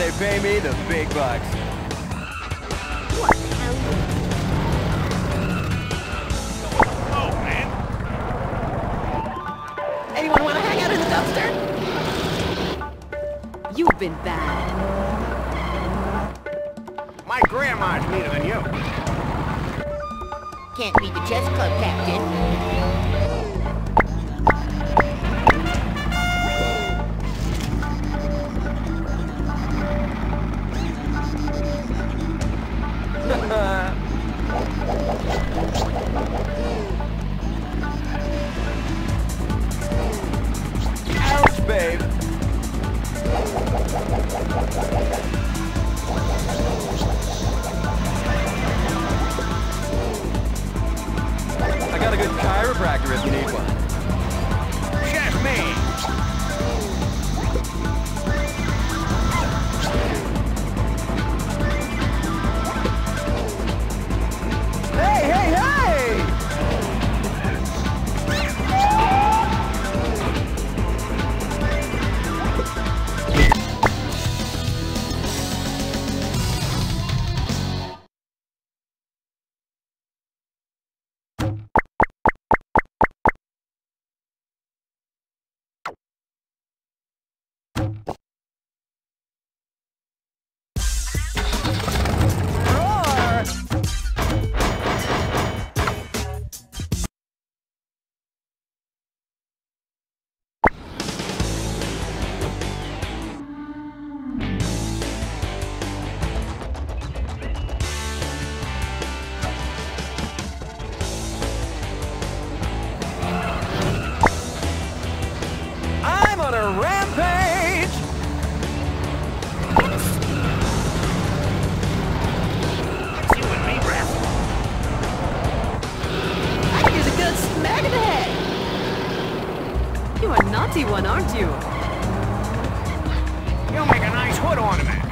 they pay me the big bucks. Oh, man. Anyone want to hang out in the dumpster? You've been bad. My grandma's meaner than you. Can't beat the chess club captain. Naughty one, aren't you? You'll make a nice hood ornament.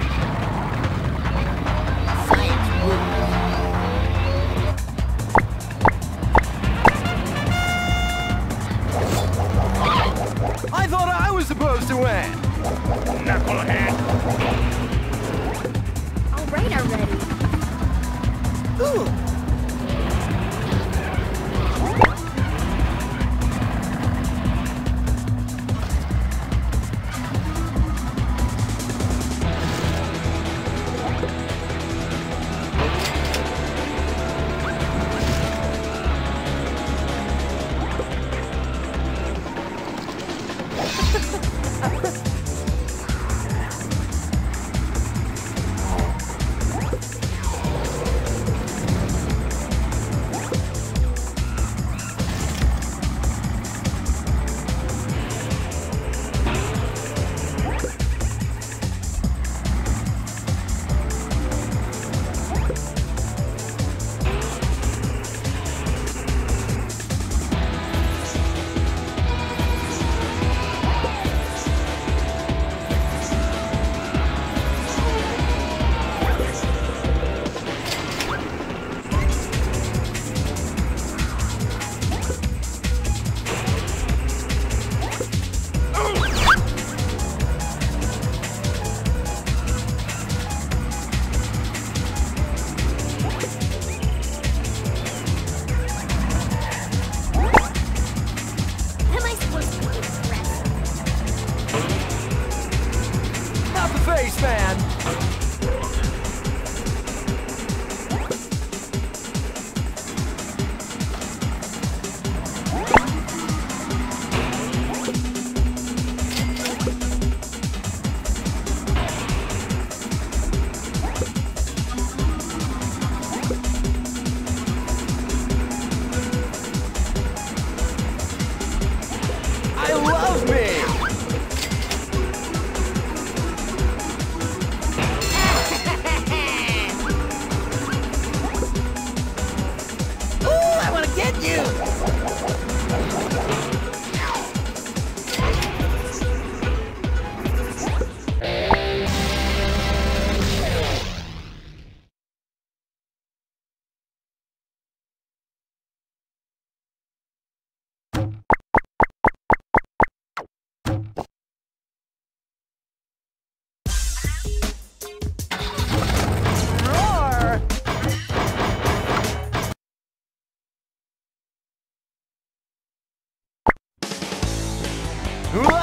I thought I was supposed to win! Knucklehead. All right already. Ooh.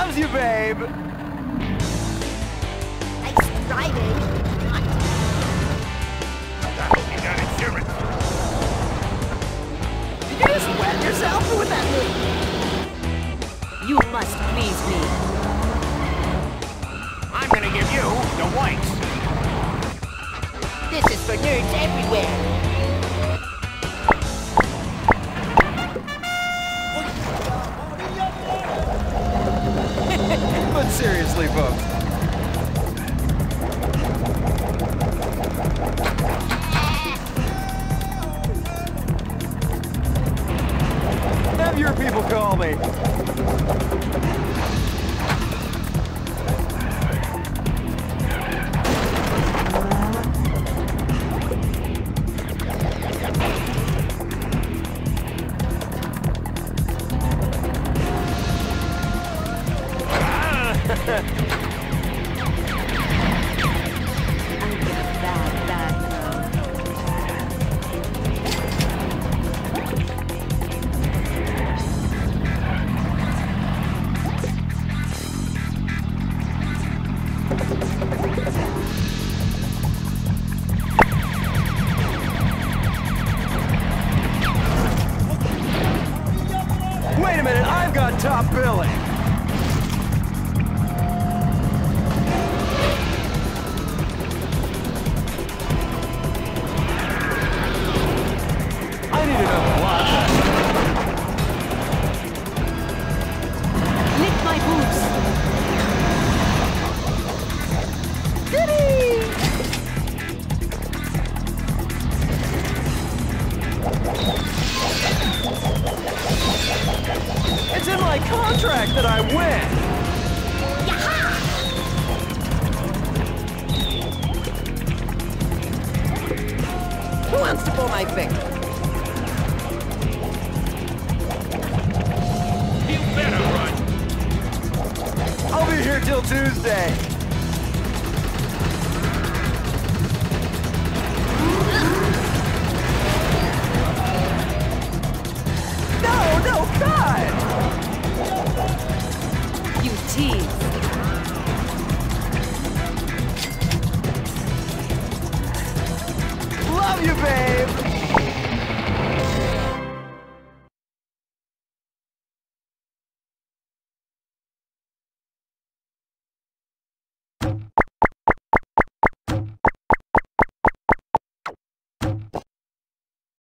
Loves you, babe? Nice driving. I hope you got insurance. Did you just wet yourself with that loop? You must please me. I'm gonna give you the whites. This is for nerds everywhere. But seriously, folks. Have your people call me. Ha ha ha! Who wants to pull my finger? You better run. I'll be here till Tuesday.